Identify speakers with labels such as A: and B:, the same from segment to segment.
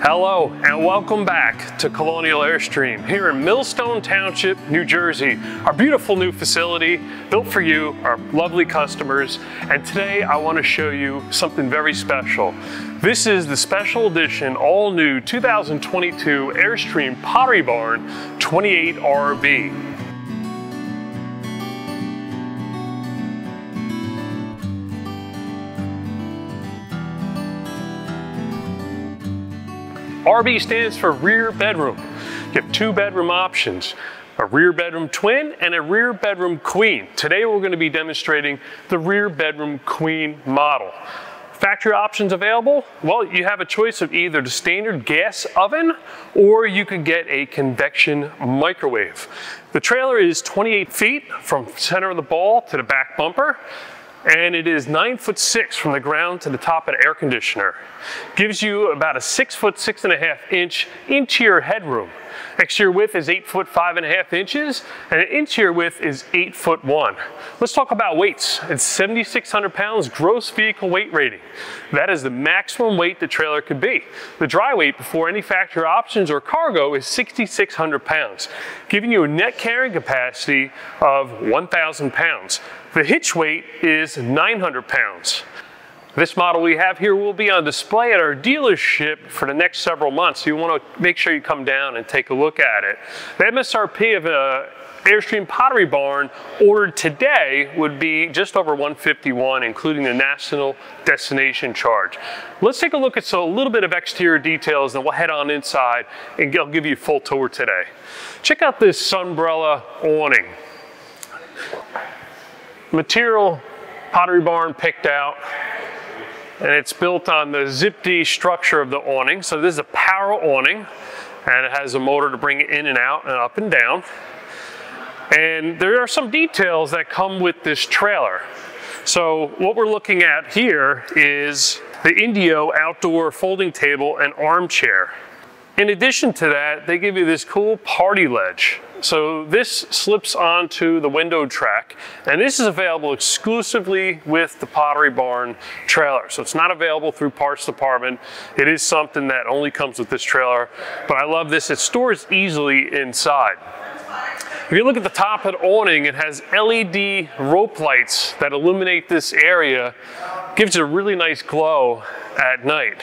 A: Hello and welcome back to Colonial Airstream here in Millstone Township, New Jersey. Our beautiful new facility built for you, our lovely customers. And today I want to show you something very special. This is the special edition, all new 2022 Airstream Pottery Barn 28 RB. RB stands for rear bedroom. You have two bedroom options, a rear bedroom twin and a rear bedroom queen. Today we're gonna to be demonstrating the rear bedroom queen model. Factory options available? Well, you have a choice of either the standard gas oven or you could get a convection microwave. The trailer is 28 feet from center of the ball to the back bumper and it is nine foot six from the ground to the top of the air conditioner. Gives you about a six foot six and a half inch interior headroom. Exterior width is eight foot five and a half inches, and an interior width is eight foot one. Let's talk about weights. It's 7,600 pounds gross vehicle weight rating. That is the maximum weight the trailer could be. The dry weight before any factory options or cargo is 6,600 pounds, giving you a net carrying capacity of 1,000 pounds. The hitch weight is 900 pounds. This model we have here will be on display at our dealership for the next several months. So you want to make sure you come down and take a look at it. The MSRP of a Airstream Pottery Barn ordered today would be just over 151, including the national destination charge. Let's take a look at so a little bit of exterior details, and we'll head on inside and I'll give you a full tour today. Check out this Sunbrella awning. Material Pottery Barn picked out and it's built on the Zip Dee structure of the awning. So this is a power awning and it has a motor to bring it in and out and up and down. And there are some details that come with this trailer. So what we're looking at here is the Indio outdoor folding table and armchair. In addition to that, they give you this cool party ledge. So this slips onto the window track, and this is available exclusively with the Pottery Barn trailer. So it's not available through parts department. It is something that only comes with this trailer, but I love this. It stores easily inside. If you look at the top of the awning, it has LED rope lights that illuminate this area, gives it a really nice glow at night.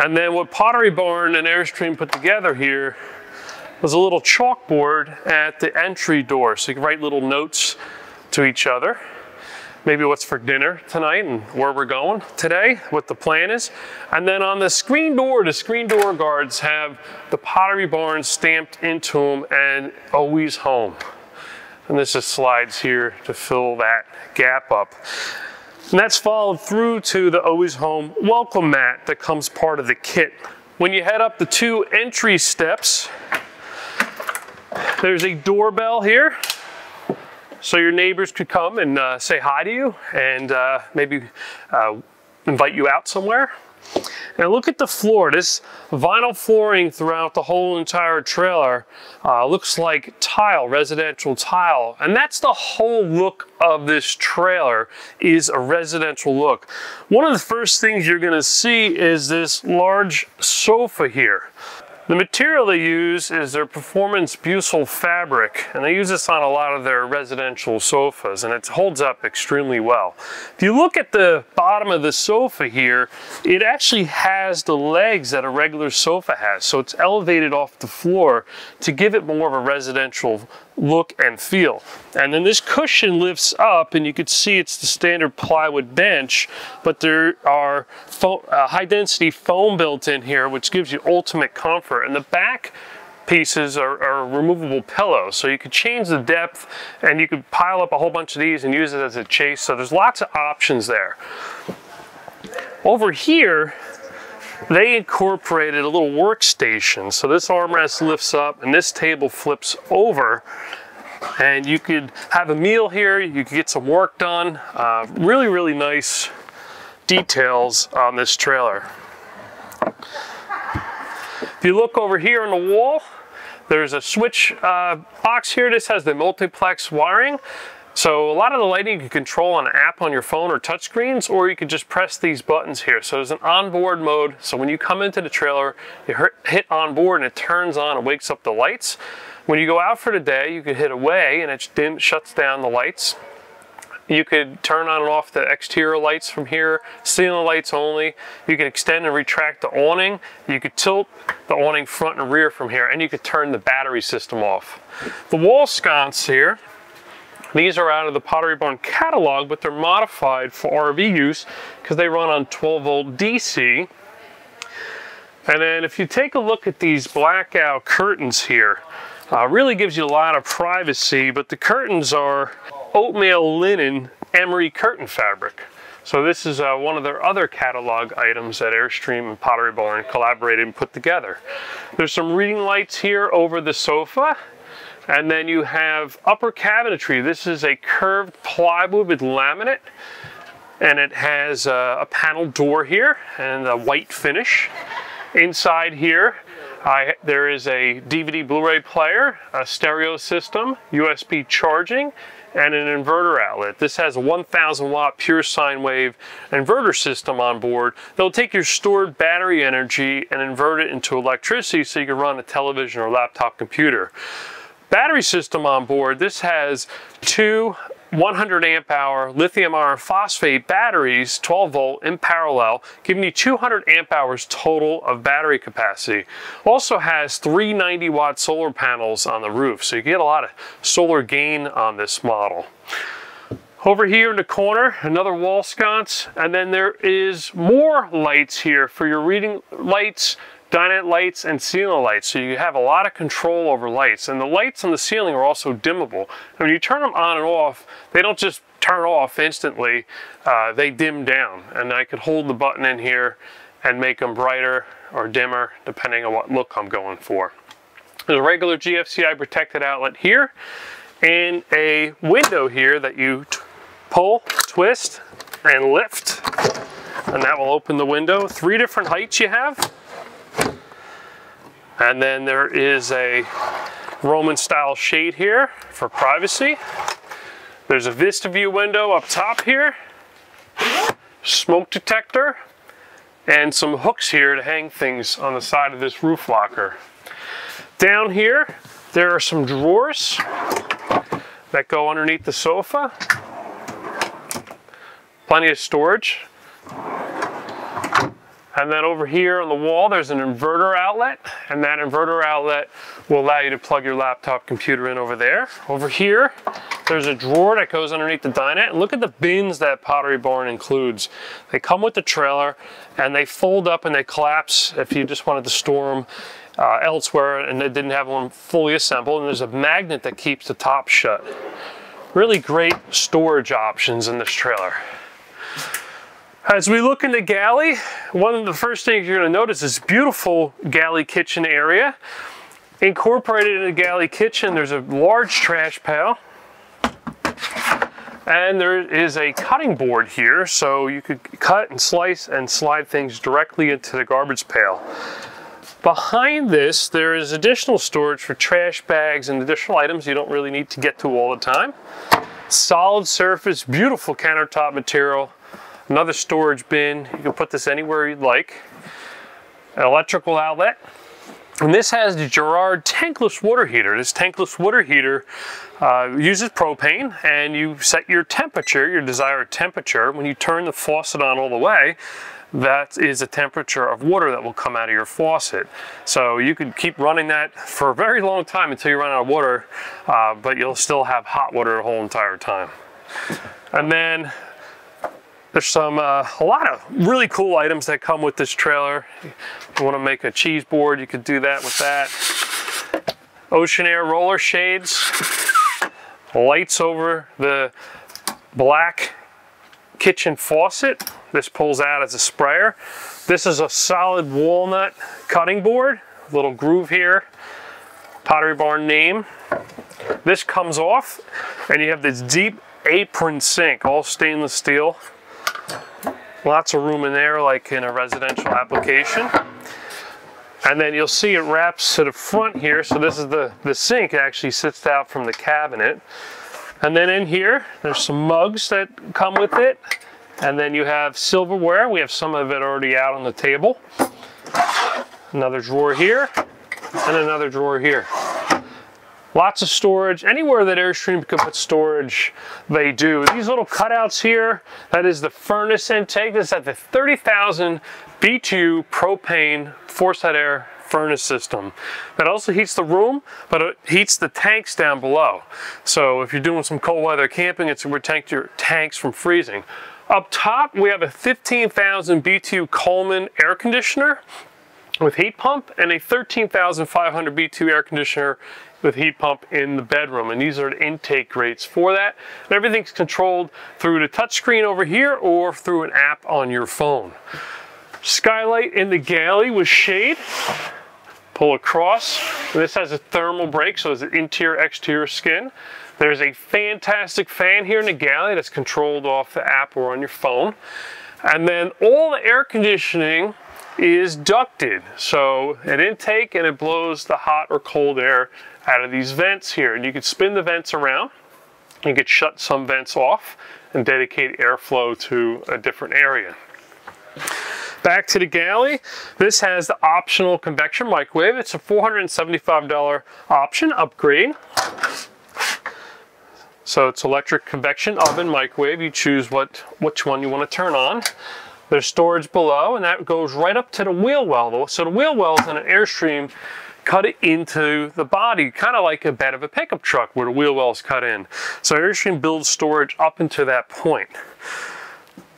A: And then what Pottery Barn and Airstream put together here was a little chalkboard at the entry door. So you can write little notes to each other. Maybe what's for dinner tonight and where we're going today, what the plan is. And then on the screen door, the screen door guards have the Pottery Barn stamped into them and always home. And this just slides here to fill that gap up. And that's followed through to the Always Home welcome mat that comes part of the kit. When you head up the two entry steps, there's a doorbell here. So your neighbors could come and uh, say hi to you and uh, maybe uh, invite you out somewhere. And look at the floor. This vinyl flooring throughout the whole entire trailer uh, looks like tile, residential tile. And that's the whole look of this trailer is a residential look. One of the first things you're gonna see is this large sofa here. The material they use is their performance Busel fabric, and they use this on a lot of their residential sofas, and it holds up extremely well. If you look at the bottom of the sofa here, it actually has the legs that a regular sofa has, so it's elevated off the floor to give it more of a residential look and feel. And then this cushion lifts up and you can see it's the standard plywood bench, but there are uh, high density foam built in here, which gives you ultimate comfort. And the back pieces are, are, removable pillows. So you could change the depth and you could pile up a whole bunch of these and use it as a chase. So there's lots of options there. Over here, they incorporated a little workstation. So this armrest lifts up and this table flips over and you could have a meal here, you could get some work done. Uh, really, really nice details on this trailer. If you look over here on the wall, there's a switch uh, box here. This has the multiplex wiring. So a lot of the lighting you can control on an app on your phone or touchscreens, or you can just press these buttons here. So there's an onboard mode. So when you come into the trailer, you hit onboard and it turns on and wakes up the lights. When you go out for the day, you can hit away and it shuts down the lights. You could turn on and off the exterior lights from here, ceiling lights only. You could extend and retract the awning. You could tilt the awning front and rear from here, and you could turn the battery system off. The wall sconce here, these are out of the Pottery Barn catalog, but they're modified for RV use because they run on 12 volt DC. And then if you take a look at these blackout curtains here, uh, really gives you a lot of privacy, but the curtains are oatmeal linen emery curtain fabric. So this is uh, one of their other catalog items that Airstream and Pottery Barn collaborated and put together. There's some reading lights here over the sofa. And then you have upper cabinetry. This is a curved plywood with laminate. And it has uh, a panel door here and a white finish. Inside here, I, there is a DVD Blu-ray player, a stereo system, USB charging, and an inverter outlet. This has a 1000 watt pure sine wave inverter system on board that'll take your stored battery energy and invert it into electricity so you can run a television or laptop computer. Battery system on board, this has two 100 amp hour lithium iron phosphate batteries, 12 volt in parallel, giving you 200 amp hours total of battery capacity. Also has 390 watt solar panels on the roof, so you get a lot of solar gain on this model. Over here in the corner, another wall sconce, and then there is more lights here for your reading lights, dinette lights and ceiling lights. So you have a lot of control over lights. And the lights on the ceiling are also dimmable. And when you turn them on and off, they don't just turn off instantly, uh, they dim down. And I could hold the button in here and make them brighter or dimmer, depending on what look I'm going for. There's a regular GFCI protected outlet here and a window here that you pull, twist, and lift. And that will open the window. Three different heights you have. And then there is a Roman style shade here for privacy. There's a Vista View window up top here, smoke detector, and some hooks here to hang things on the side of this roof locker. Down here, there are some drawers that go underneath the sofa. Plenty of storage. And then over here on the wall, there's an inverter outlet, and that inverter outlet will allow you to plug your laptop computer in over there. Over here, there's a drawer that goes underneath the dinette. And look at the bins that Pottery Barn includes. They come with the trailer, and they fold up and they collapse if you just wanted to store them uh, elsewhere and they didn't have one fully assembled. And there's a magnet that keeps the top shut. Really great storage options in this trailer. As we look in the galley, one of the first things you're going to notice is beautiful galley kitchen area. Incorporated in the galley kitchen, there's a large trash pail. And there is a cutting board here, so you could cut and slice and slide things directly into the garbage pail. Behind this, there is additional storage for trash bags and additional items you don't really need to get to all the time. Solid surface, beautiful countertop material, Another storage bin. You can put this anywhere you'd like. An electrical outlet. And this has the Girard tankless water heater. This tankless water heater uh, uses propane and you set your temperature, your desired temperature. When you turn the faucet on all the way, that is the temperature of water that will come out of your faucet. So you could keep running that for a very long time until you run out of water, uh, but you'll still have hot water the whole entire time. And then there's some, uh, a lot of really cool items that come with this trailer. If you want to make a cheese board, you could do that with that. Oceanair roller shades, lights over the black kitchen faucet. This pulls out as a sprayer. This is a solid walnut cutting board, little groove here, Pottery Barn name. This comes off and you have this deep apron sink, all stainless steel. Lots of room in there like in a residential application. And then you'll see it wraps to the front here. So this is the, the sink actually sits out from the cabinet. And then in here, there's some mugs that come with it. And then you have silverware. We have some of it already out on the table. Another drawer here and another drawer here. Lots of storage. Anywhere that Airstream could put storage, they do. These little cutouts here, that is the furnace intake. This is at the 30,000 BTU propane forced air furnace system that also heats the room, but it heats the tanks down below. So if you're doing some cold weather camping, it's to protect your tanks from freezing. Up top, we have a 15,000 BTU Coleman air conditioner with heat pump and a 13,500 BTU air conditioner with heat pump in the bedroom. And these are the intake rates for that. And everything's controlled through the touchscreen over here or through an app on your phone. Skylight in the galley with shade. Pull across. This has a thermal break, so it's an interior exterior skin. There's a fantastic fan here in the galley that's controlled off the app or on your phone. And then all the air conditioning is ducted. So an intake and it blows the hot or cold air out of these vents here. And you can spin the vents around. You could shut some vents off and dedicate airflow to a different area. Back to the galley. This has the optional convection microwave. It's a $475 option upgrade. So it's electric convection oven microwave. You choose what which one you want to turn on. There's storage below and that goes right up to the wheel well. So the wheel wells in an Airstream cut it into the body, kind of like a bed of a pickup truck where the wheel well is cut in. So Airstream builds storage up into that point.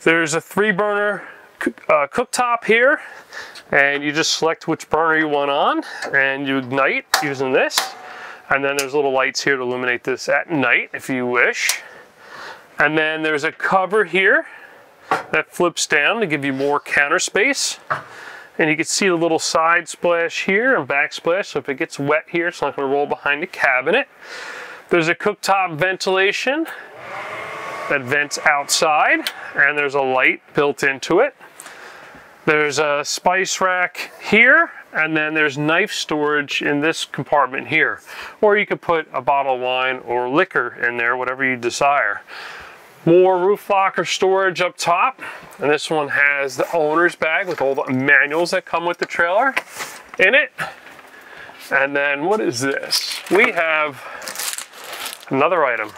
A: There's a three burner uh, cooktop here and you just select which burner you want on and you ignite using this. And then there's little lights here to illuminate this at night if you wish. And then there's a cover here that flips down to give you more counter space. And you can see the little side splash here and backsplash. So if it gets wet here, it's not going to roll behind the cabinet. There's a cooktop ventilation that vents outside and there's a light built into it. There's a spice rack here and then there's knife storage in this compartment here. Or you could put a bottle of wine or liquor in there, whatever you desire. More roof locker storage up top. And this one has the owner's bag with all the manuals that come with the trailer in it. And then what is this? We have another item.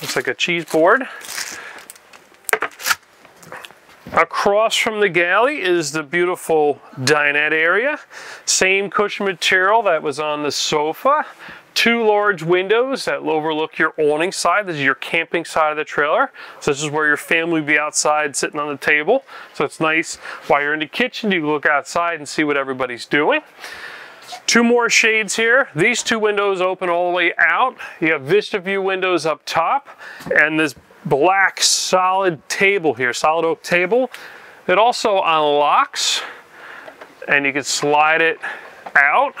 A: Looks like a cheese board. Across from the galley is the beautiful dinette area. Same cushion material that was on the sofa two large windows that overlook your awning side. This is your camping side of the trailer. So this is where your family will be outside sitting on the table. So it's nice while you're in the kitchen, you look outside and see what everybody's doing. Two more shades here. These two windows open all the way out. You have Vista View windows up top and this black solid table here, solid oak table. It also unlocks and you can slide it out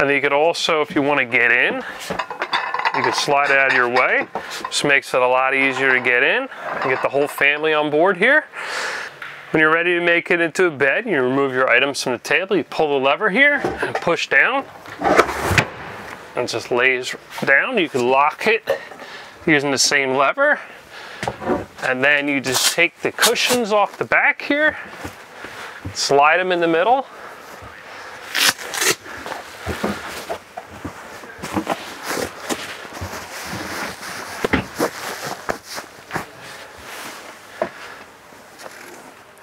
A: and you could also, if you want to get in, you can slide it out of your way. This makes it a lot easier to get in and get the whole family on board here. When you're ready to make it into a bed, you remove your items from the table, you pull the lever here and push down. And just lays down. You can lock it using the same lever. And then you just take the cushions off the back here, slide them in the middle,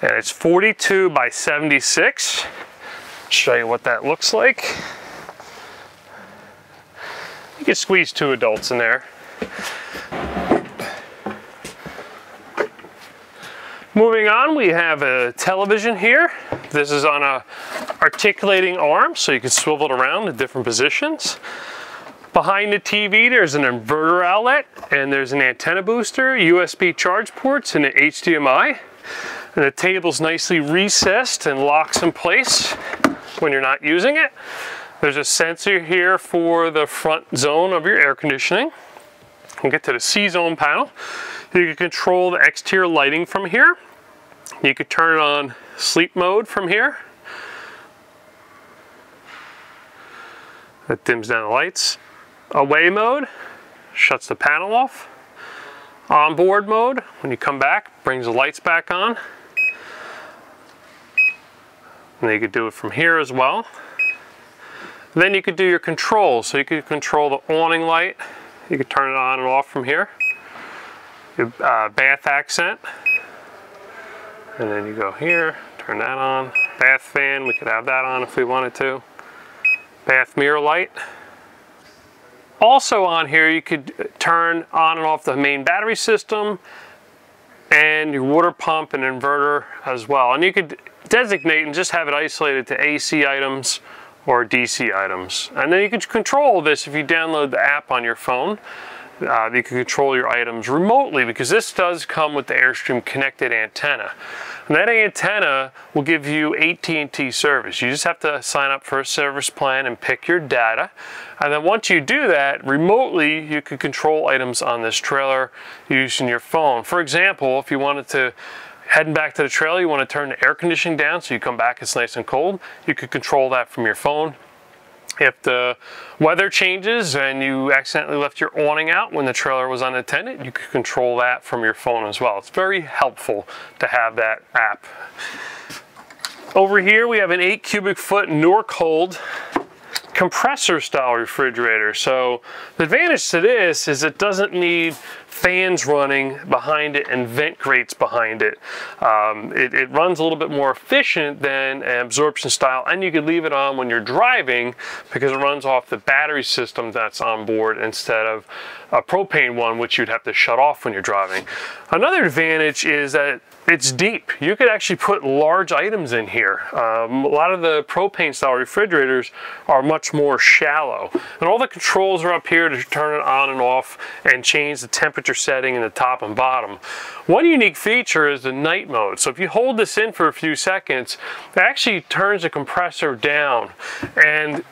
A: And it's 42 by 76. Show you what that looks like. You can squeeze two adults in there. Moving on, we have a television here. This is on a articulating arm, so you can swivel it around in different positions. Behind the TV, there's an inverter outlet, and there's an antenna booster, USB charge ports, and an HDMI. And the table's nicely recessed and locks in place when you're not using it. There's a sensor here for the front zone of your air conditioning. We'll get to the C-zone panel. You can control the exterior lighting from here. You could turn it on sleep mode from here. That dims down the lights. Away mode, shuts the panel off. onboard mode. When you come back, brings the lights back on. And you could do it from here as well. Then you could do your controls. So you could control the awning light. You could turn it on and off from here. Your uh, bath accent. And then you go here, turn that on. Bath fan, we could have that on if we wanted to. Bath mirror light. Also on here, you could turn on and off the main battery system and your water pump and inverter as well. And you could designate and just have it isolated to AC items or DC items. And then you can control this if you download the app on your phone. Uh, you can control your items remotely because this does come with the Airstream connected antenna. And that antenna will give you AT&T service. You just have to sign up for a service plan and pick your data. And then once you do that, remotely you can control items on this trailer using your phone. For example, if you wanted to heading back to the trailer, you want to turn the air conditioning down so you come back it's nice and cold. You could control that from your phone. If the weather changes and you accidentally left your awning out when the trailer was unattended, you can control that from your phone as well. It's very helpful to have that app. Over here we have an 8 cubic foot Norcold compressor style refrigerator. So the advantage to this is it doesn't need fans running behind it and vent grates behind it. Um, it. it. runs a little bit more efficient than an absorption style and you could leave it on when you're driving because it runs off the battery system that's on board instead of a propane one which you'd have to shut off when you're driving. Another advantage is that it's deep. You could actually put large items in here. Um, a lot of the propane style refrigerators are much more shallow. And all the controls are up here to turn it on and off and change the temperature setting in the top and bottom. One unique feature is the night mode. So if you hold this in for a few seconds, it actually turns the compressor down. And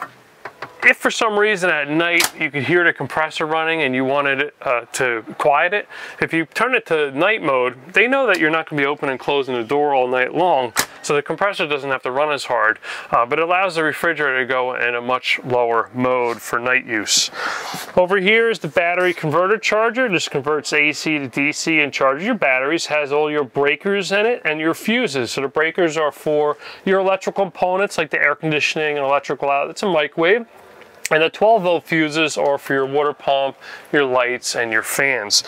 A: if for some reason at night you could hear the compressor running and you wanted uh, to quiet it, if you turn it to night mode, they know that you're not going to be opening and closing the door all night long, so the compressor doesn't have to run as hard, uh, but it allows the refrigerator to go in a much lower mode for night use. Over here is the battery converter charger. This converts AC to DC and charges your batteries, has all your breakers in it and your fuses. So the breakers are for your electrical components like the air conditioning and electrical outlets and microwave. And the 12 volt fuses are for your water pump, your lights, and your fans.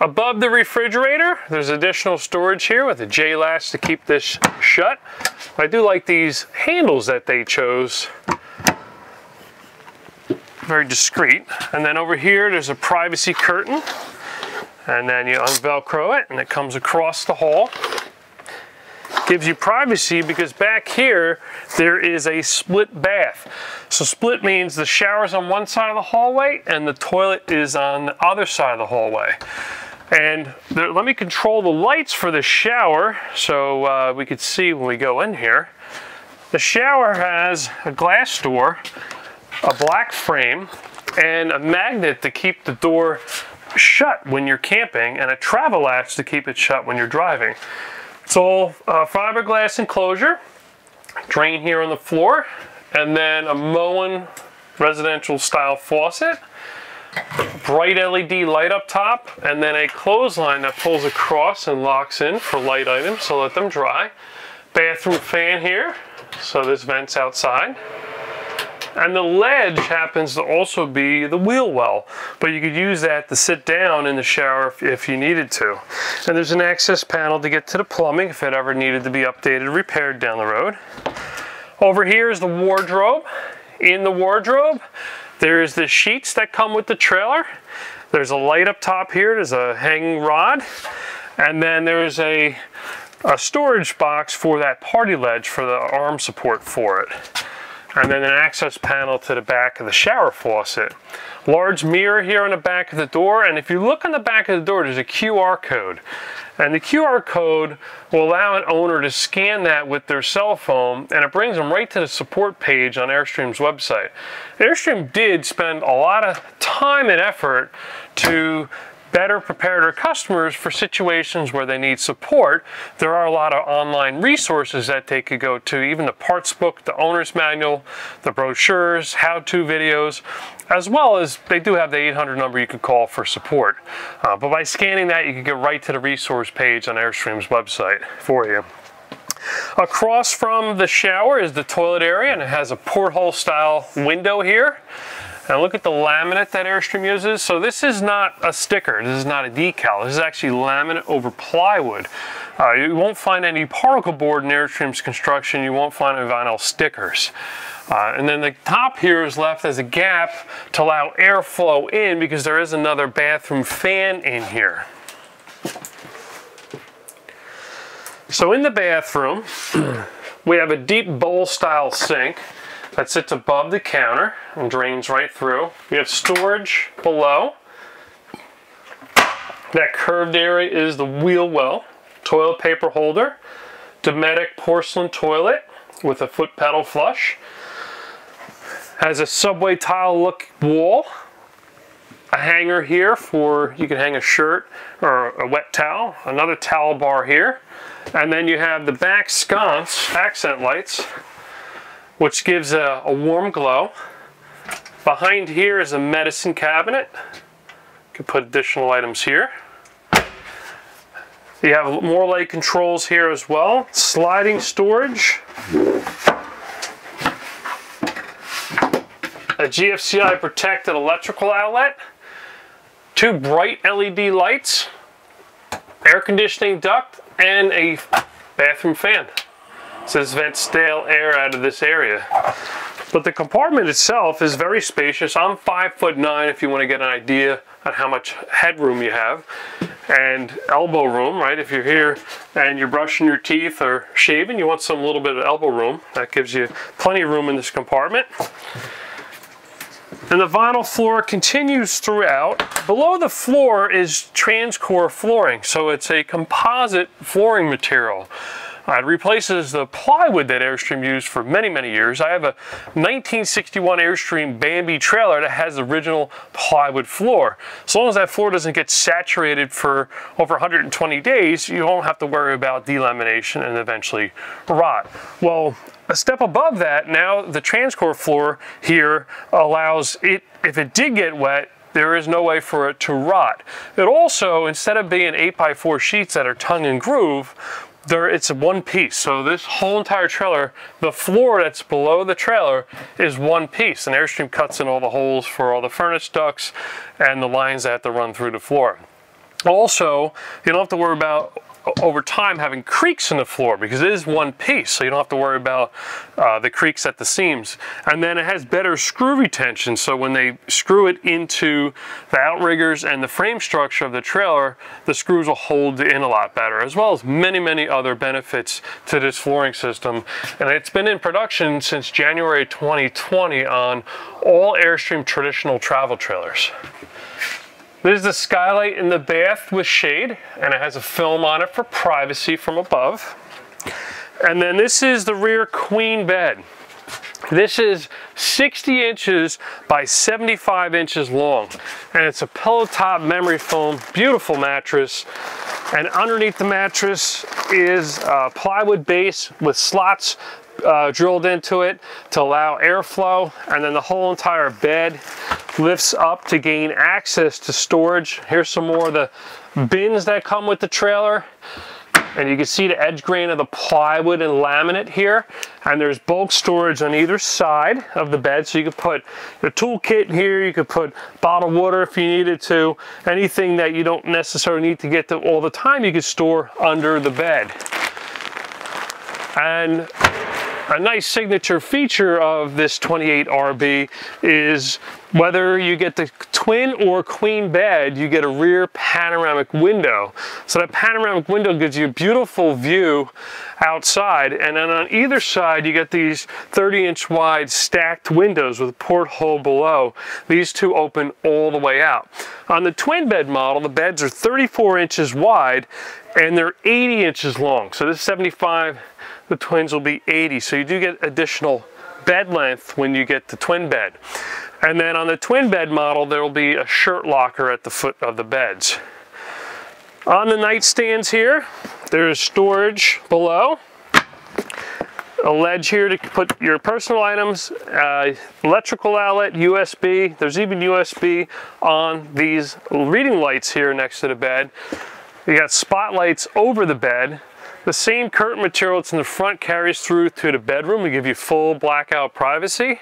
A: Above the refrigerator, there's additional storage here with a J-latch to keep this shut. I do like these handles that they chose. Very discreet. And then over here, there's a privacy curtain. And then you unvelcro it and it comes across the hall gives you privacy because back here there is a split bath. So split means the shower's on one side of the hallway and the toilet is on the other side of the hallway. And there, let me control the lights for the shower so uh, we could see when we go in here. The shower has a glass door, a black frame, and a magnet to keep the door shut when you're camping and a travel latch to keep it shut when you're driving. It's all uh, fiberglass enclosure, drain here on the floor, and then a Moen residential style faucet, bright LED light up top, and then a clothesline that pulls across and locks in for light items, so let them dry. Bathroom fan here, so there's vents outside. And the ledge happens to also be the wheel well, but you could use that to sit down in the shower if, if, you needed to. And there's an access panel to get to the plumbing if it ever needed to be updated, repaired down the road. Over here is the wardrobe. In the wardrobe, there's the sheets that come with the trailer. There's a light up top here, there's a hanging rod, and then there's a, a storage box for that party ledge for the arm support for it and then an access panel to the back of the shower faucet. Large mirror here on the back of the door, and if you look on the back of the door, there's a QR code. And the QR code will allow an owner to scan that with their cell phone, and it brings them right to the support page on Airstream's website. Airstream did spend a lot of time and effort to better prepare their customers for situations where they need support, there are a lot of online resources that they could go to, even the parts book, the owner's manual, the brochures, how-to videos, as well as they do have the 800 number you could call for support. Uh, but by scanning that, you can get right to the resource page on Airstream's website for you. Across from the shower is the toilet area and it has a porthole style window here. Now look at the laminate that Airstream uses. So this is not a sticker, this is not a decal. This is actually laminate over plywood. Uh, you won't find any particle board in Airstream's construction. You won't find any vinyl stickers. Uh, and then the top here is left as a gap to allow airflow in because there is another bathroom fan in here. So in the bathroom, we have a deep bowl style sink that sits above the counter and drains right through. We have storage below. That curved area is the wheel well, toilet paper holder, Dometic porcelain toilet with a foot pedal flush. Has a subway tile look wall, a hanger here for you can hang a shirt or a wet towel, another towel bar here, and then you have the back sconce accent lights which gives a, a warm glow. Behind here is a medicine cabinet. You can put additional items here. You have more light controls here as well. Sliding storage. A GFCI protected electrical outlet. Two bright LED lights. Air conditioning duct and a bathroom fan. This vents stale air out of this area. But the compartment itself is very spacious. I'm five foot nine if you want to get an idea on how much headroom you have. And elbow room, right? If you're here and you're brushing your teeth or shaving, you want some little bit of elbow room. That gives you plenty of room in this compartment. And the vinyl floor continues throughout. Below the floor is transcore flooring, so it's a composite flooring material. It replaces the plywood that Airstream used for many, many years. I have a 1961 Airstream Bambi trailer that has the original plywood floor. As long as that floor doesn't get saturated for over 120 days, you won't have to worry about delamination and eventually rot. Well, a step above that, now the transcore floor here allows it, if it did get wet, there is no way for it to rot. It also, instead of being 8x4 sheets that are tongue and groove, there it's one piece. So this whole entire trailer, the floor that's below the trailer is one piece. And Airstream cuts in all the holes for all the furnace ducts and the lines that have to run through the floor. Also, you don't have to worry about over time having creaks in the floor because it is one piece so you don't have to worry about uh, the creaks at the seams and then it has better screw retention so when they screw it into the outriggers and the frame structure of the trailer the screws will hold in a lot better as well as many many other benefits to this flooring system and it's been in production since January 2020 on all Airstream traditional travel trailers. There's the skylight in the bath with shade, and it has a film on it for privacy from above. And then this is the rear queen bed. This is 60 inches by 75 inches long. And it's a pillow top memory foam, beautiful mattress. And underneath the mattress is a plywood base with slots uh, drilled into it to allow airflow. And then the whole entire bed lifts up to gain access to storage. Here's some more of the bins that come with the trailer. And you can see the edge grain of the plywood and laminate here. And there's bulk storage on either side of the bed. So you could put your toolkit here, you could put bottled water if you needed to. Anything that you don't necessarily need to get to all the time, you could store under the bed. And a nice signature feature of this 28RB is whether you get the twin or queen bed, you get a rear panoramic window. So that panoramic window gives you a beautiful view outside. And then on either side, you get these 30 inch wide stacked windows with a porthole below. These two open all the way out. On the twin bed model, the beds are 34 inches wide and they're 80 inches long. So this 75 the twins will be 80. So you do get additional bed length when you get the twin bed. And then on the twin bed model, there will be a shirt locker at the foot of the beds. On the nightstands here, there's storage below a ledge here to put your personal items, uh, electrical outlet, USB. There's even USB on these reading lights here next to the bed. You got spotlights over the bed. The same curtain material that's in the front carries through to the bedroom to give you full blackout privacy.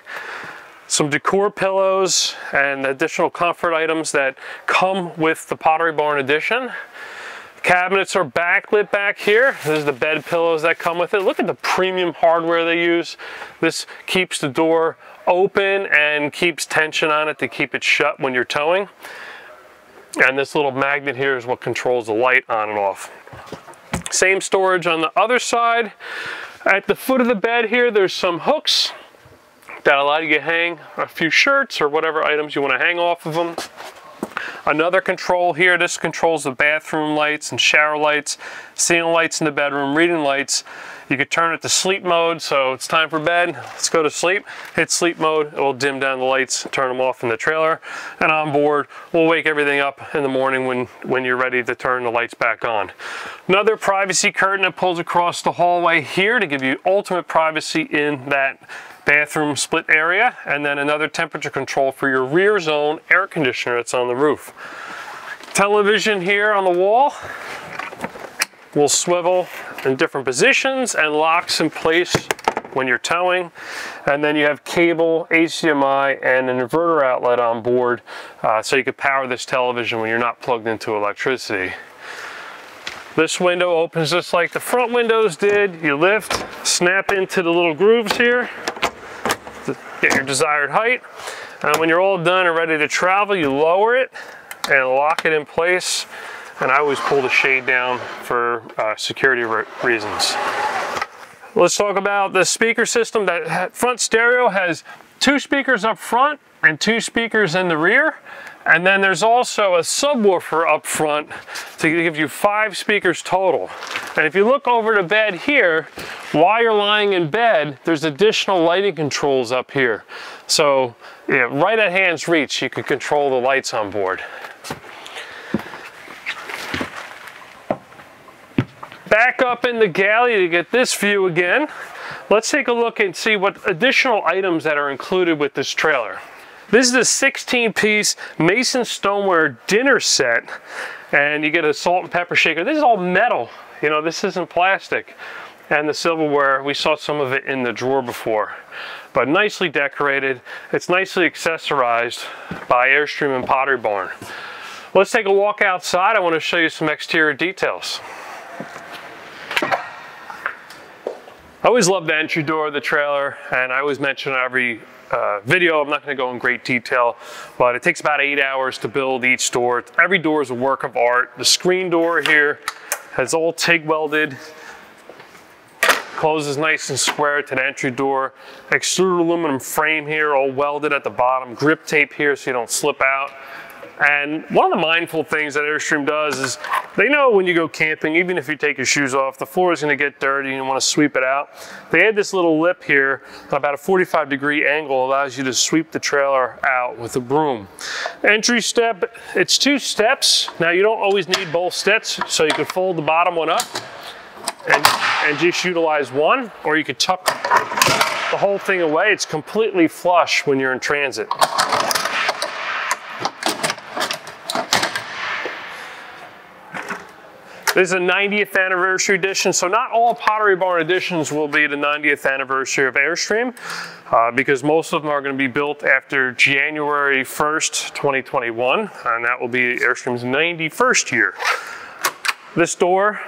A: Some decor pillows and additional comfort items that come with the Pottery Barn edition. Cabinets are backlit back here. This is the bed pillows that come with it. Look at the premium hardware they use. This keeps the door open and keeps tension on it to keep it shut when you're towing. And this little magnet here is what controls the light on and off. Same storage on the other side. At the foot of the bed here, there's some hooks that allow you to hang a few shirts or whatever items you want to hang off of them. Another control here, this controls the bathroom lights and shower lights, ceiling lights in the bedroom, reading lights. You could turn it to sleep mode, so it's time for bed, let's go to sleep. Hit sleep mode, it will dim down the lights, turn them off in the trailer. And on board, we'll wake everything up in the morning when, when you're ready to turn the lights back on. Another privacy curtain that pulls across the hallway here to give you ultimate privacy in that bathroom split area, and then another temperature control for your rear zone air conditioner that's on the roof. Television here on the wall will swivel in different positions and locks in place when you're towing. And then you have cable, HDMI, and an inverter outlet on board uh, so you can power this television when you're not plugged into electricity. This window opens just like the front windows did. You lift, snap into the little grooves here, get your desired height. And when you're all done and ready to travel, you lower it and lock it in place. And I always pull the shade down for uh, security re reasons. Let's talk about the speaker system. That front stereo has two speakers up front and two speakers in the rear. And then there's also a subwoofer up front to give you five speakers total. And if you look over the bed here, while you're lying in bed, there's additional lighting controls up here. So yeah, right at hand's reach, you can control the lights on board. Back up in the galley to get this view again. Let's take a look and see what additional items that are included with this trailer. This is a 16 piece Mason Stoneware dinner set and you get a salt and pepper shaker. This is all metal, you know, this isn't plastic. And the silverware, we saw some of it in the drawer before, but nicely decorated. It's nicely accessorized by Airstream and Pottery Barn. Let's take a walk outside. I want to show you some exterior details. I always love the entry door of the trailer, and I always mention every uh, video. I'm not going to go in great detail, but it takes about eight hours to build each door. Every door is a work of art. The screen door here has all TIG welded, closes nice and square to the entry door. Extruded aluminum frame here, all welded at the bottom. Grip tape here so you don't slip out. And one of the mindful things that Airstream does is they know when you go camping, even if you take your shoes off, the floor is gonna get dirty and you wanna sweep it out. They add this little lip here, about a 45 degree angle, allows you to sweep the trailer out with a broom. Entry step, it's two steps. Now you don't always need both steps, so you can fold the bottom one up and, and just utilize one, or you could tuck the whole thing away. It's completely flush when you're in transit. This is a 90th anniversary edition, so not all Pottery Barn editions will be the 90th anniversary of Airstream, uh, because most of them are going to be built after January 1st, 2021, and that will be Airstream's 91st year. This door,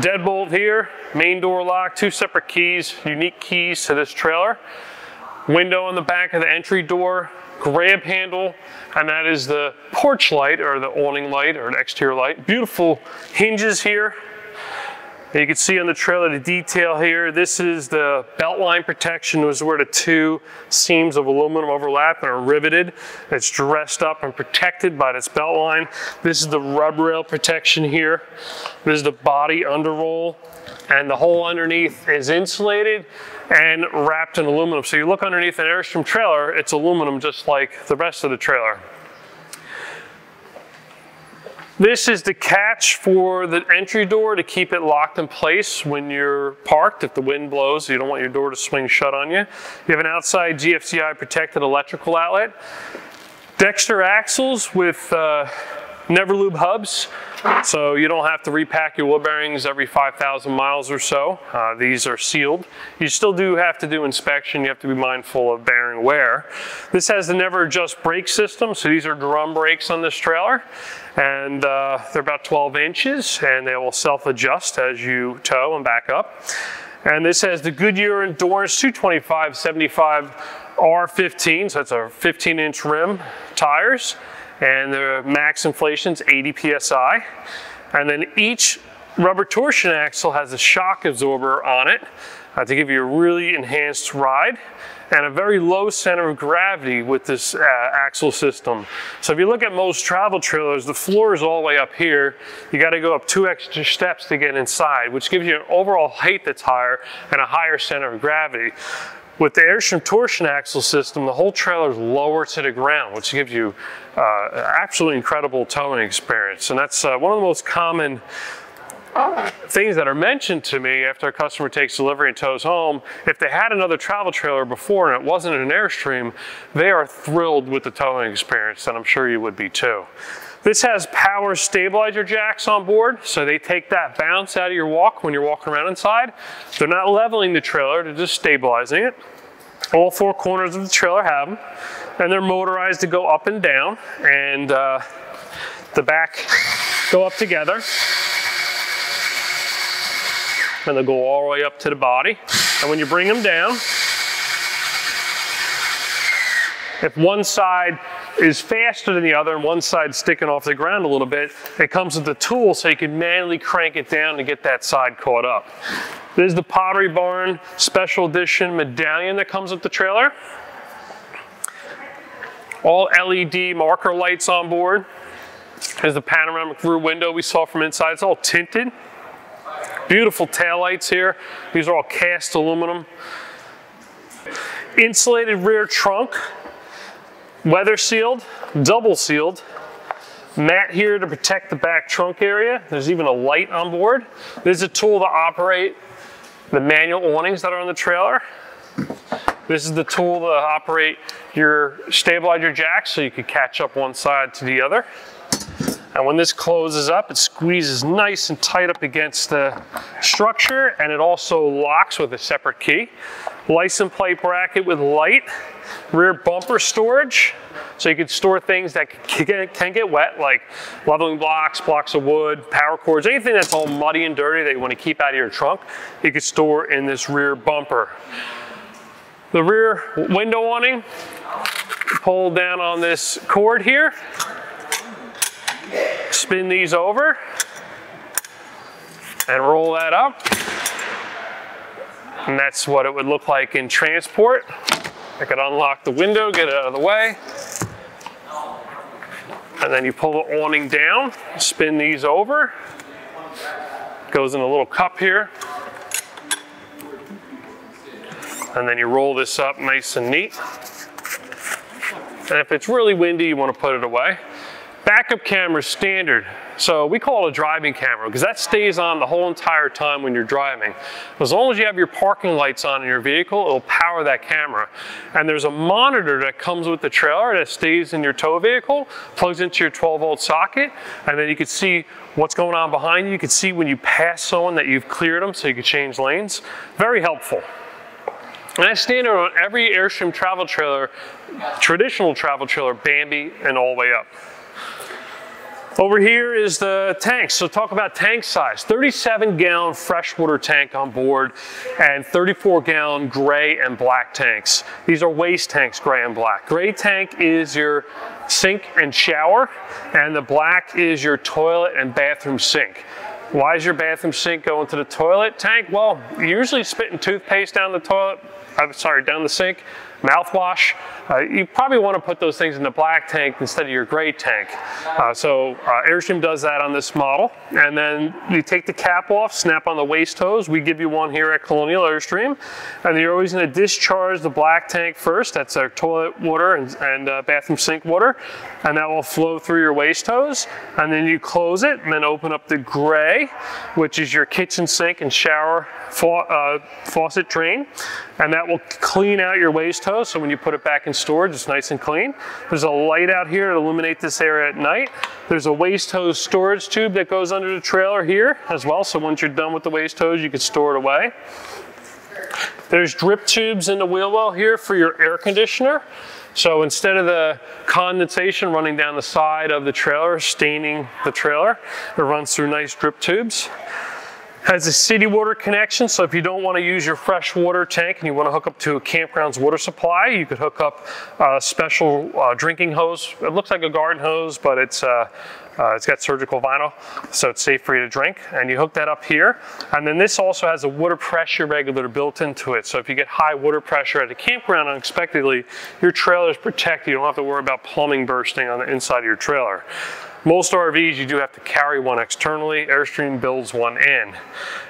A: deadbolt here, main door lock, two separate keys, unique keys to this trailer. Window on the back of the entry door, grab handle, and that is the porch light or the awning light or an exterior light. Beautiful hinges here. You can see on the trailer the detail here. This is the belt line protection. Is where the two seams of aluminum overlap and are riveted. It's dressed up and protected by this belt line. This is the rub rail protection here. This is the body underroll. And the hole underneath is insulated and wrapped in aluminum. So you look underneath an Airstream trailer, it's aluminum just like the rest of the trailer. This is the catch for the entry door to keep it locked in place when you're parked. If the wind blows, you don't want your door to swing shut on you. You have an outside GFCI protected electrical outlet. Dexter axles with uh, Nev-R-Lube hubs, so you don't have to repack your wheel bearings every 5,000 miles or so. Uh, these are sealed. You still do have to do inspection. You have to be mindful of bearing wear. This has the Nev-R-Adjust brake system, so these are drum brakes on this trailer. And uh, they're about 12 inches, and they will self-adjust as you tow and back up. And this has the Goodyear Endurance 225 75 R15, so that's a 15 inch rim tires and the max inflation is 80 psi. And then each rubber torsion axle has a shock absorber on it uh, to give you a really enhanced ride and a very low center of gravity with this uh, axle system. So if you look at most travel trailers, the floor is all the way up here. You got to go up two extra steps to get inside, which gives you an overall height that's higher and a higher center of gravity. With the Airstream torsion axle system, the whole trailer is lower to the ground, which gives you uh, absolutely incredible towing experience. And that's uh, one of the most common things that are mentioned to me after a customer takes delivery and tows home, if they had another travel trailer before and it wasn't an Airstream, they are thrilled with the towing experience, and I'm sure you would be too. This has power stabilizer jacks on board, so they take that bounce out of your walk when you're walking around inside. They're not leveling the trailer, they're just stabilizing it. All four corners of the trailer have them, and they're motorized to go up and down, and uh, the back go up together, and they'll go all the way up to the body. And when you bring them down, if one side is faster than the other and one side sticking off the ground a little bit, it comes with the tool so you can manually crank it down to get that side caught up. This is the Pottery Barn Special Edition medallion that comes with the trailer. All LED marker lights on board. There's the panoramic rear window we saw from inside. It's all tinted. Beautiful tail lights here. These are all cast aluminum. Insulated rear trunk weather sealed, double sealed. Mat here to protect the back trunk area. There's even a light on board. There's a tool to operate the manual awnings that are on the trailer. This is the tool to operate your stabilizer jack so you can catch up one side to the other. And when this closes up, it squeezes nice and tight up against the structure and it also locks with a separate key. License plate bracket with light rear bumper storage. So you can store things that can get wet, like leveling blocks, blocks of wood, power cords, anything that's all muddy and dirty that you want to keep out of your trunk, you can store in this rear bumper. The rear window awning, pull down on this cord here, spin these over, and roll that up. And that's what it would look like in transport. I could unlock the window, get it out of the way. And then you pull the awning down, spin these over. Goes in a little cup here. And then you roll this up nice and neat. And if it's really windy, you want to put it away. Backup camera standard. So we call it a driving camera because that stays on the whole entire time when you're driving. As long as you have your parking lights on in your vehicle, it'll power that camera. And there's a monitor that comes with the trailer that stays in your tow vehicle, plugs into your 12 volt socket, and then you can see what's going on behind you. You can see when you pass someone that you've cleared them so you can change lanes. Very helpful. And that's standard on every Airstream travel trailer, traditional travel trailer, Bambi and all the way up. Over here is the tank. So talk about tank size. 37 gallon freshwater tank on board and 34 gallon gray and black tanks. These are waste tanks, gray and black. Gray tank is your sink and shower and the black is your toilet and bathroom sink. Why is your bathroom sink going to the toilet tank? Well, usually spitting toothpaste down the toilet, I'm sorry, down the sink mouthwash. Uh, you probably want to put those things in the black tank instead of your gray tank. Uh, so uh, Airstream does that on this model. And then you take the cap off, snap on the waste hose. We give you one here at Colonial Airstream. And you're always going to discharge the black tank first. That's our toilet water and, and uh, bathroom sink water. And that will flow through your waste hose. And then you close it and then open up the gray, which is your kitchen sink and shower fa uh, faucet drain. And that will clean out your waste hose. So when you put it back in storage, it's nice and clean. There's a light out here to illuminate this area at night. There's a waste hose storage tube that goes under the trailer here as well. So once you're done with the waste hose, you can store it away. There's drip tubes in the wheel well here for your air conditioner. So instead of the condensation running down the side of the trailer, staining the trailer, it runs through nice drip tubes. Has a city water connection, so if you don't want to use your fresh water tank and you want to hook up to a campground's water supply, you could hook up a special uh, drinking hose. It looks like a garden hose, but it's uh, uh, it's got surgical vinyl, so it's safe for you to drink. And you hook that up here. And then this also has a water pressure regulator built into it. So if you get high water pressure at a campground unexpectedly, your trailer is protected. You don't have to worry about plumbing bursting on the inside of your trailer. Most RVs, you do have to carry one externally. Airstream builds one in.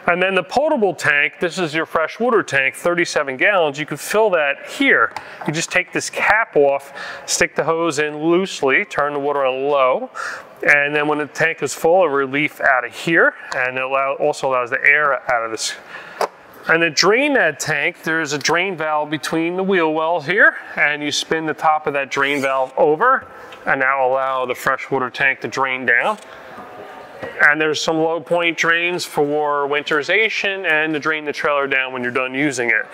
A: And then the potable tank, this is your fresh water tank, 37 gallons. You can fill that here. You just take this cap off, stick the hose in loosely, turn the water on low, and then when the tank is full, a relief out of here, and it allow, also allows the air out of this and to drain that tank, there's a drain valve between the wheel wells here, and you spin the top of that drain valve over, and now allow the freshwater tank to drain down. And there's some low point drains for winterization and to drain the trailer down when you're done using it.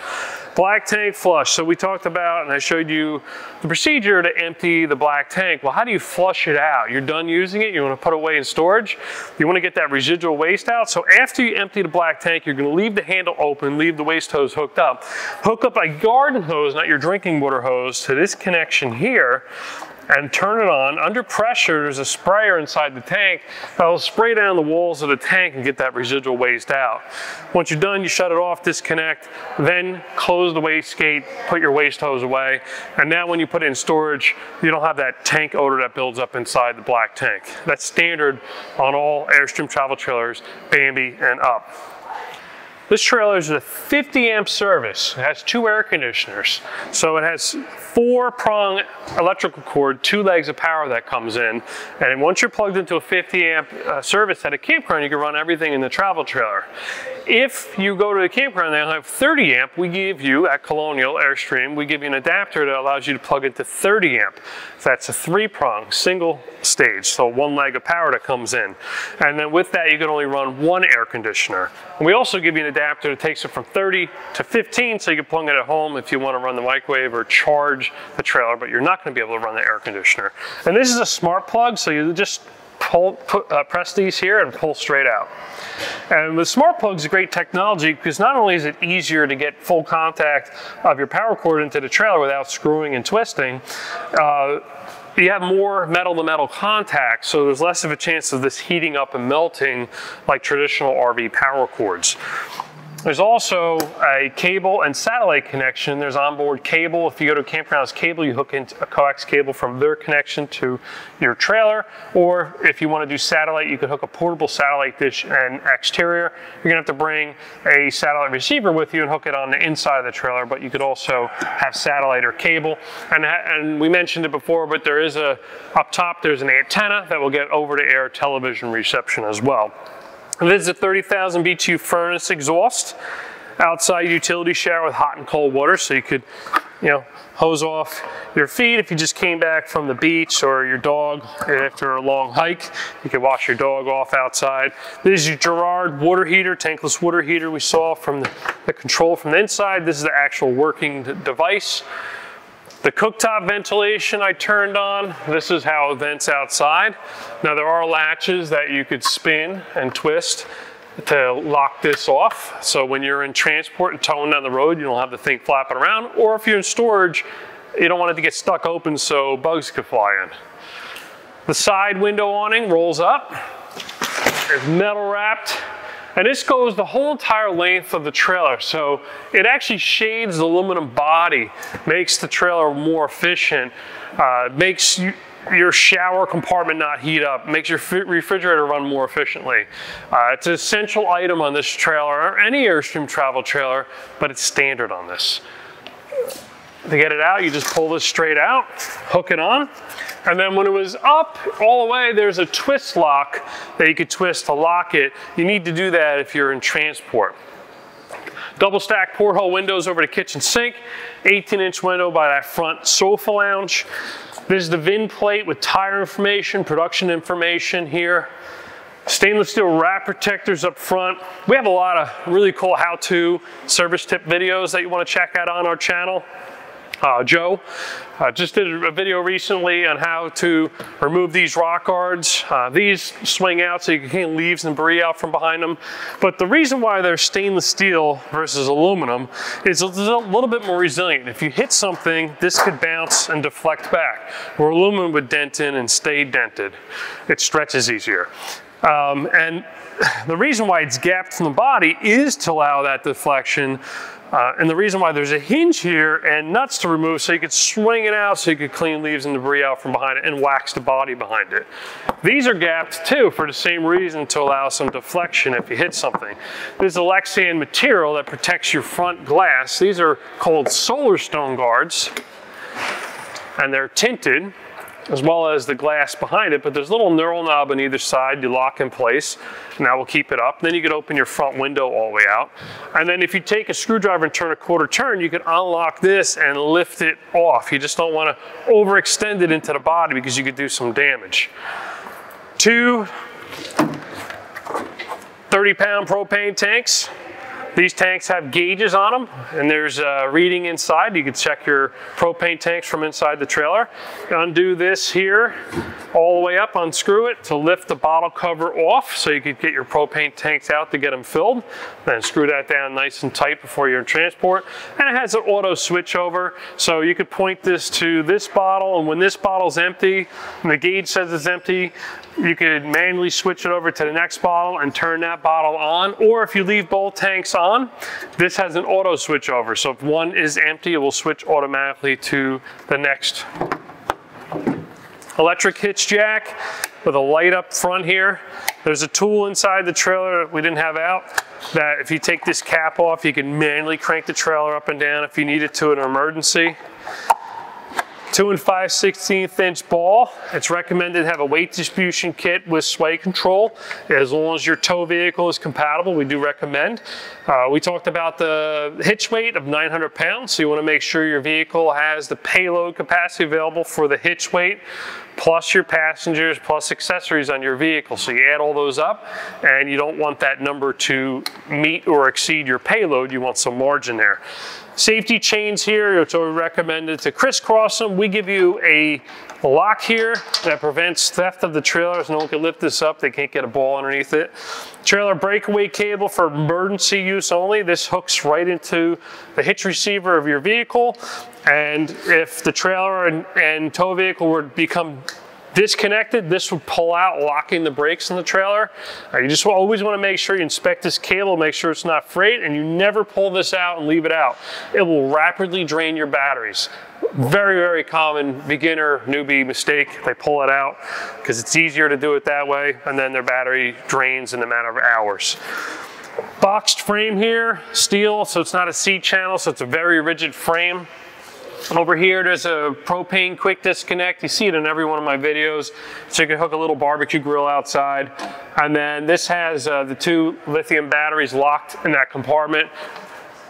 A: Black tank flush. So we talked about, and I showed you the procedure to empty the black tank. Well, how do you flush it out? You're done using it, you wanna put away in storage. You wanna get that residual waste out. So after you empty the black tank, you're gonna leave the handle open, leave the waste hose hooked up. Hook up a garden hose, not your drinking water hose, to this connection here and turn it on. Under pressure, there's a sprayer inside the tank that'll spray down the walls of the tank and get that residual waste out. Once you're done, you shut it off, disconnect, then close the waste gate, put your waste hose away. And now when you put it in storage, you don't have that tank odor that builds up inside the black tank. That's standard on all Airstream travel trailers, Bambi and up. This trailer is a 50 amp service. It has two air conditioners. So it has four prong electrical cord, two legs of power that comes in. And once you're plugged into a 50 amp uh, service at a campground, you can run everything in the travel trailer. If you go to the campground and they have 30 amp, we give you at Colonial Airstream, we give you an adapter that allows you to plug into 30 amp. So that's a three prong, single stage. So one leg of power that comes in. And then with that, you can only run one air conditioner. And we also give you an adapter that takes it from 30 to 15 so you can plug it at home if you want to run the microwave or charge the trailer, but you're not going to be able to run the air conditioner. And this is a smart plug, so you just pull, put, uh, press these here and pull straight out. And the smart plugs is great technology because not only is it easier to get full contact of your power cord into the trailer without screwing and twisting, uh, you have more metal to metal contact, so there's less of a chance of this heating up and melting like traditional RV power cords. There's also a cable and satellite connection. There's onboard cable. If you go to Campground's cable, you hook into a coax cable from their connection to your trailer. Or if you want to do satellite, you could hook a portable satellite dish and exterior. You're gonna have to bring a satellite receiver with you and hook it on the inside of the trailer, but you could also have satellite or cable. And, and we mentioned it before, but there is a, up top, there's an antenna that will get over the air television reception as well. This is a 30,000 BTU furnace exhaust. Outside utility shower with hot and cold water so you could, you know, hose off your feet if you just came back from the beach or your dog after a long hike. You could wash your dog off outside. This is your Girard water heater, tankless water heater we saw from the, the control from the inside. This is the actual working device. The cooktop ventilation I turned on, this is how it vents outside. Now there are latches that you could spin and twist to lock this off. So when you're in transport and towing down the road, you don't have the thing flapping around. Or if you're in storage, you don't want it to get stuck open so bugs could fly in. The side window awning rolls up. It's metal wrapped. And this goes the whole entire length of the trailer. So it actually shades the aluminum body, makes the trailer more efficient, uh, makes you, your shower compartment not heat up, makes your refrigerator run more efficiently. Uh, it's an essential item on this trailer, or any Airstream travel trailer, but it's standard on this. To get it out, you just pull this straight out, hook it on, and then when it was up all the way, there's a twist lock that you could twist to lock it. You need to do that if you're in transport. Double stack porthole windows over the kitchen sink, 18 inch window by that front sofa lounge. This is the VIN plate with tire information, production information here. Stainless steel wrap protectors up front. We have a lot of really cool how-to service tip videos that you want to check out on our channel. Uh, Joe uh, just did a video recently on how to remove these rock guards. Uh, these swing out so you can get leaves and debris out from behind them. But the reason why they're stainless steel versus aluminum is it's a little bit more resilient. If you hit something, this could bounce and deflect back, where aluminum would dent in and stay dented. It stretches easier. Um, and the reason why it's gapped from the body is to allow that deflection uh, and the reason why there's a hinge here and nuts to remove so you could swing it out so you could clean leaves and debris out from behind it and wax the body behind it. These are gapped too for the same reason to allow some deflection if you hit something. This is a Lexan material that protects your front glass. These are called solar stone guards and they're tinted as well as the glass behind it, but there's a little knurl knob on either side you lock in place, and that will keep it up. Then you can open your front window all the way out. And then if you take a screwdriver and turn a quarter turn, you can unlock this and lift it off. You just don't want to overextend it into the body because you could do some damage. Two 30 pound propane tanks. These tanks have gauges on them and there's a reading inside. You can check your propane tanks from inside the trailer. Undo this here all the way up, unscrew it to lift the bottle cover off so you could get your propane tanks out to get them filled. Then screw that down nice and tight before you're in transport. And it has an auto switch over so you could point this to this bottle and when this bottle's empty and the gauge says it's empty, you could manually switch it over to the next bottle and turn that bottle on. Or if you leave both tanks on, this has an auto switch over. So if one is empty, it will switch automatically to the next. Electric hitch jack with a light up front here. There's a tool inside the trailer that we didn't have out that if you take this cap off, you can manually crank the trailer up and down if you need it to in an emergency. Two and five 16th inch ball. It's recommended to have a weight distribution kit with sway control. As long as your tow vehicle is compatible, we do recommend. Uh, we talked about the hitch weight of 900 pounds, so you wanna make sure your vehicle has the payload capacity available for the hitch weight, plus your passengers, plus accessories on your vehicle. So you add all those up, and you don't want that number to meet or exceed your payload. You want some margin there. Safety chains here, which are recommended to crisscross them. We give you a lock here that prevents theft of the trailer so no one can lift this up. They can't get a ball underneath it. Trailer breakaway cable for emergency use only. This hooks right into the hitch receiver of your vehicle. And if the trailer and, and tow vehicle were to become disconnected, this would pull out, locking the brakes in the trailer. Uh, you just always want to make sure you inspect this cable, make sure it's not frayed, and you never pull this out and leave it out. It will rapidly drain your batteries. Very, very common beginner, newbie mistake. They pull it out because it's easier to do it that way, and then their battery drains in a matter of hours. Boxed frame here, steel, so it's not a C channel, so it's a very rigid frame. Over here, there's a propane quick disconnect. You see it in every one of my videos. So you can hook a little barbecue grill outside. And then this has uh, the two lithium batteries locked in that compartment.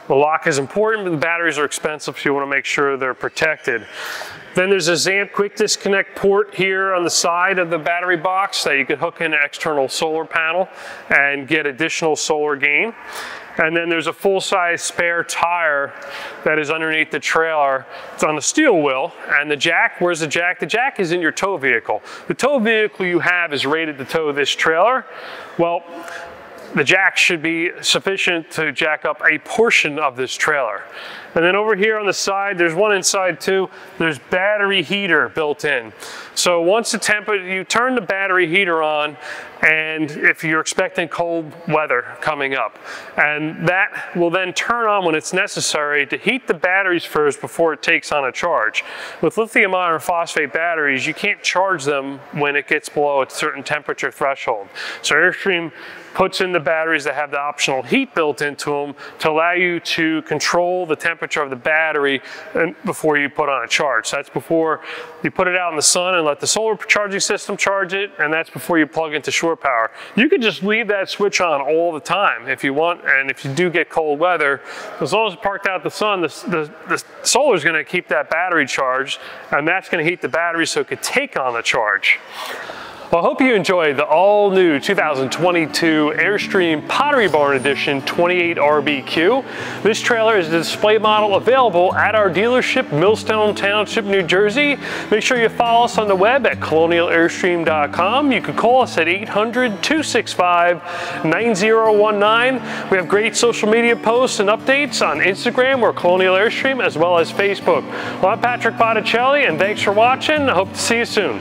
A: The lock is important, but the batteries are expensive, so you wanna make sure they're protected. Then there's a ZAMP quick disconnect port here on the side of the battery box that you can hook in an external solar panel and get additional solar gain. And then there's a full-size spare tire that is underneath the trailer. It's on the steel wheel. And the jack, where's the jack? The jack is in your tow vehicle. The tow vehicle you have is rated to tow this trailer. Well, the jack should be sufficient to jack up a portion of this trailer. And then over here on the side, there's one inside too, there's battery heater built in. So once the temperature, you turn the battery heater on and if you're expecting cold weather coming up. And that will then turn on when it's necessary to heat the batteries first before it takes on a charge. With lithium iron phosphate batteries, you can't charge them when it gets below a certain temperature threshold. So Airstream puts in the batteries that have the optional heat built into them to allow you to control the temperature of the battery before you put on a charge. So that's before you put it out in the sun and let the solar charging system charge it, and that's before you plug into shore power. You can just leave that switch on all the time if you want, and if you do get cold weather, as long as it's parked out the sun, the, the, the solar is gonna keep that battery charged, and that's gonna heat the battery so it could take on the charge. Well, I hope you enjoyed the all new 2022 Airstream Pottery Barn Edition 28 RBQ. This trailer is a display model available at our dealership, Millstone Township, New Jersey. Make sure you follow us on the web at colonialairstream.com. You can call us at 800-265-9019. We have great social media posts and updates on Instagram or Colonial Airstream as well as Facebook. Well, I'm Patrick Botticelli and thanks for watching. I hope to see you soon.